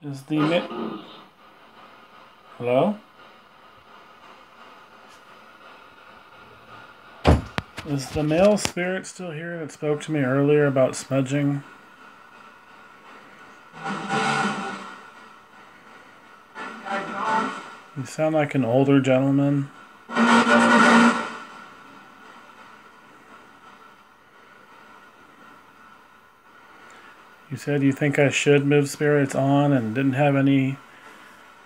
Is the Hello? Is the male spirit still here that spoke to me earlier about smudging? You sound like an older gentleman. You said you think I should move spirits on and didn't have any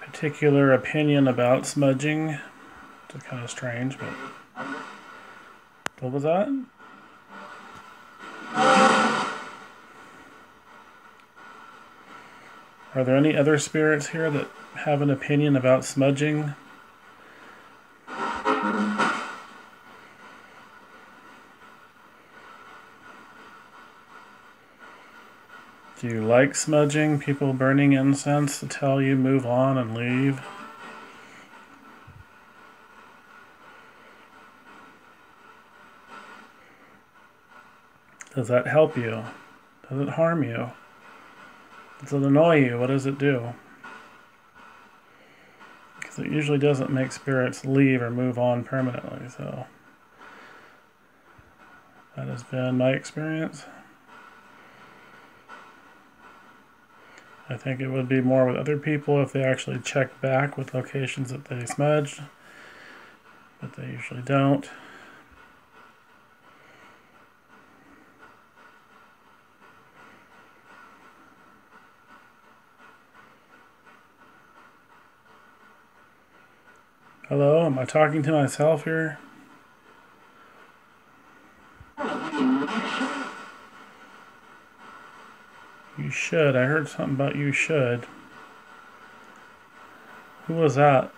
particular opinion about smudging. It's kind of strange, but. What was that? Are there any other spirits here that have an opinion about smudging? Do you like smudging? People burning incense to tell you move on and leave? Does that help you? Does it harm you? Does it annoy you? What does it do? Because it usually doesn't make spirits leave or move on permanently, so that has been my experience. I think it would be more with other people if they actually check back with locations that they smudged, but they usually don't. Hello, am I talking to myself here? You should. I heard something about you should. Who was that?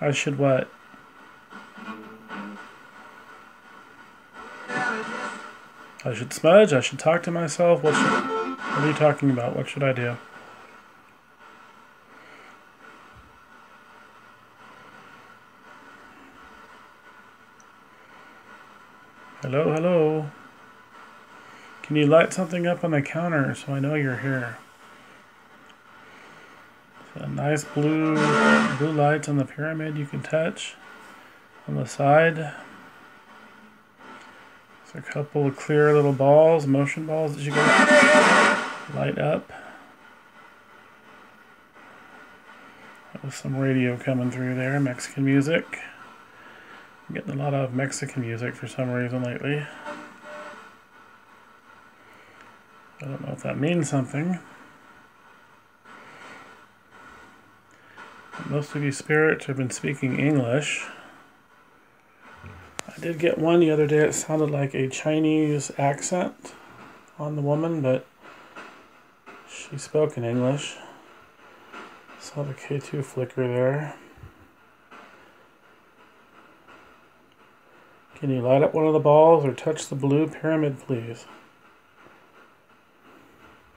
I should what? I should smudge? I should talk to myself? What, should, what are you talking about? What should I do? Hello, hello. Can you light something up on the counter so I know you're here? a nice blue blue lights on the pyramid you can touch on the side. There's a couple of clear little balls, motion balls that you can light up. With some radio coming through there, Mexican music. I'm getting a lot of Mexican music for some reason lately. I don't know if that means something. Most of you spirits have been speaking English. I did get one the other day. It sounded like a Chinese accent on the woman, but she spoke in English. Saw the K2 flicker there. Can you light up one of the balls or touch the blue pyramid, please?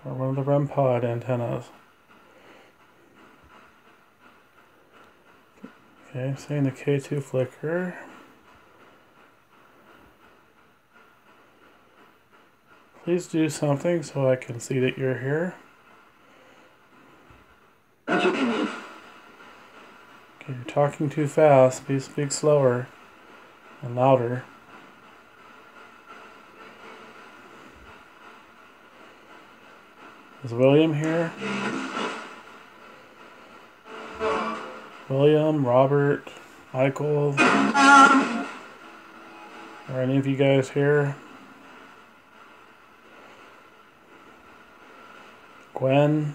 Or one of the REM pod antennas. Okay, seeing the K2 flicker. Please do something so I can see that you're here. Okay, you're talking too fast. Please speak slower and louder. Is William here? William, Robert, Michael? Are any of you guys here? Gwen?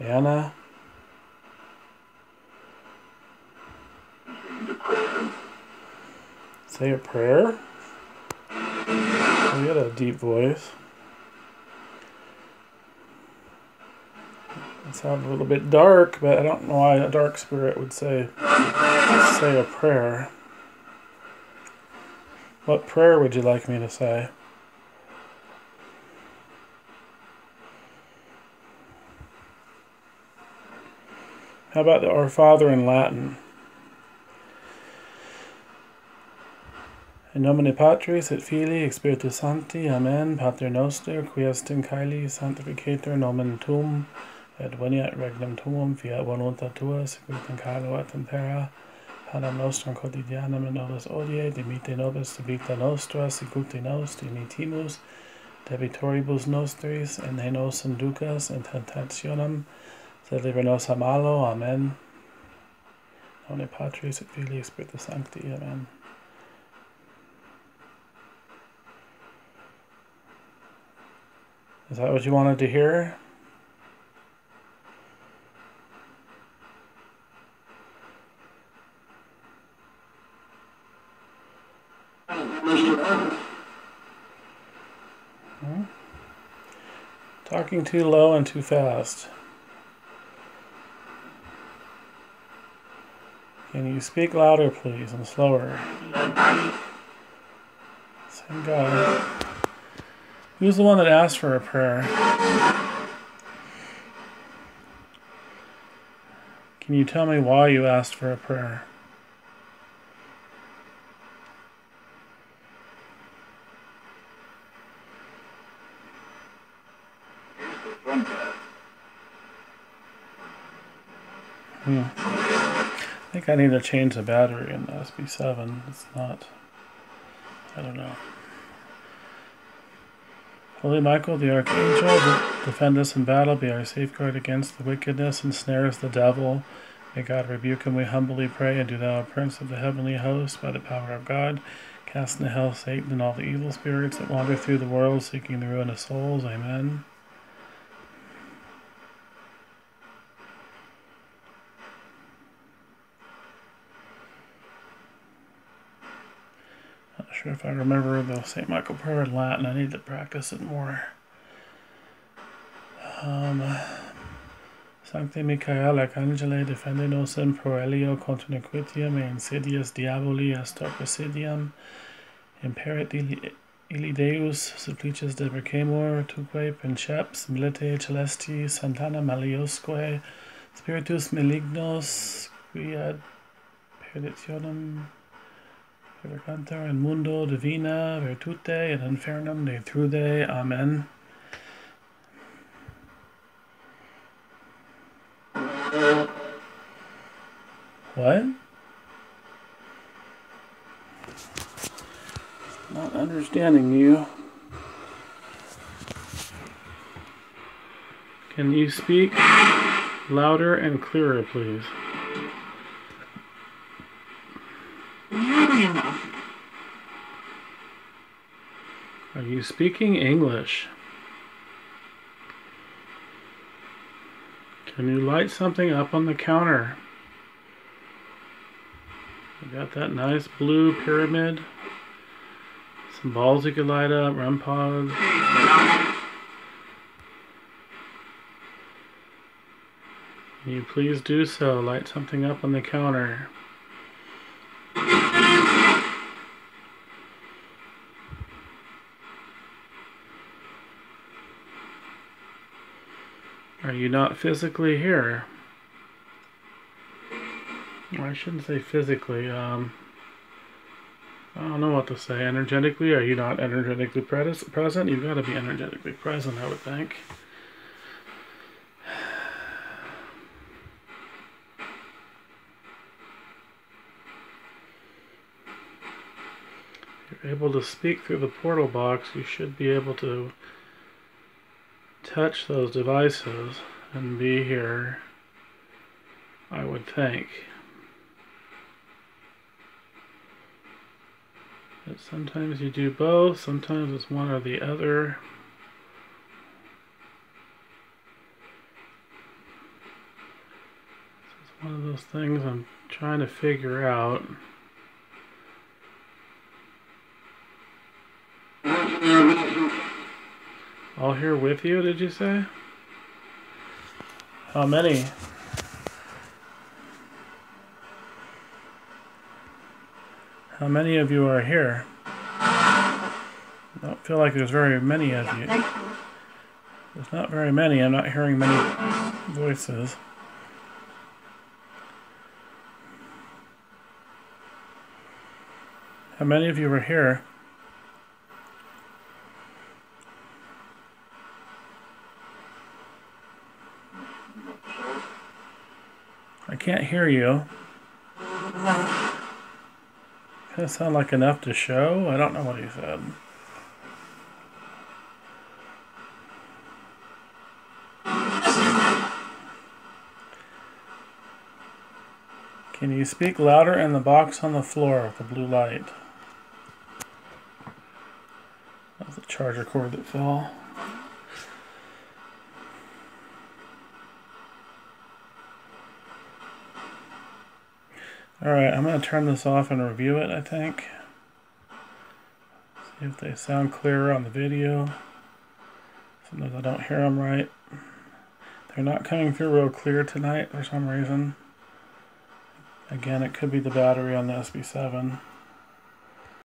Anna? Say a prayer? You got a deep voice. It sounds a little bit dark, but I don't know why a dark spirit would say say a prayer. What prayer would you like me to say? How about the Our Father in Latin? In nomine Patris et Filii et Spiritus Sancti. Amen. Pater noster, qui est in caeli, sanctificator nomen tuum, et veniat regnum tuum, fiat voluntas tua, sicut in terra. Panem nostrum quotidianum in nobis odie, dimite nobis vita nostra, sicut in nos dimitimus, debitoribus nostris, et ne nos inducas in tentationem, sed liber nos a malo. Amen. Nomine Patris et Filii Spiritus Sancti. Amen. Is that what you wanted to hear? Hmm? Too low and too fast. Can you speak louder, please, and slower? Same guy. Who's the one that asked for a prayer? Can you tell me why you asked for a prayer? Hmm. I think I need to change the battery in the SB7. It's not. I don't know. Holy Michael, the Archangel, defend us in battle, be our safeguard against the wickedness and snares the devil. May God rebuke him, we humbly pray, and do thou, Prince of the heavenly host, by the power of God, cast into hell Satan and all the evil spirits that wander through the world seeking the ruin of souls. Amen. Sure if I remember the St. Michael prayer in Latin. I need to practice it more. Um, Sancte Michael Arcangele defende nos in proelio contra nequitiam e insidias diaboli astor presidiam imperit ili Deus supplices deprecemur tuque princeps milite celesti santana maliosque spiritus malignos qui ad perditionem per cantar in mundo divina virtute et infernum de trude. Amen. What? Not understanding you. Can you speak louder and clearer, please? Are you speaking English? Can you light something up on the counter? You got that nice blue pyramid. Some balls you could light up, REM pods. Can you please do so? Light something up on the counter. Are you not physically here? Well, I shouldn't say physically. Um, I don't know what to say. Energetically, are you not energetically present? You've got to be energetically present, I would think. If you're able to speak through the portal box, you should be able to touch those devices and be here, I would think. But sometimes you do both, sometimes it's one or the other. It's one of those things I'm trying to figure out. All here with you, did you say? How many? How many of you are here? I don't feel like there's very many of you. There's not very many. I'm not hearing many voices. How many of you are here? Can't hear you. Does that sound like enough to show? I don't know what he said. Can you speak louder in the box on the floor with the blue light? That was the charger cord that fell. Alright, I'm going to turn this off and review it, I think. See if they sound clearer on the video. Sometimes I don't hear them right. They're not coming through real clear tonight for some reason. Again, it could be the battery on the SB7.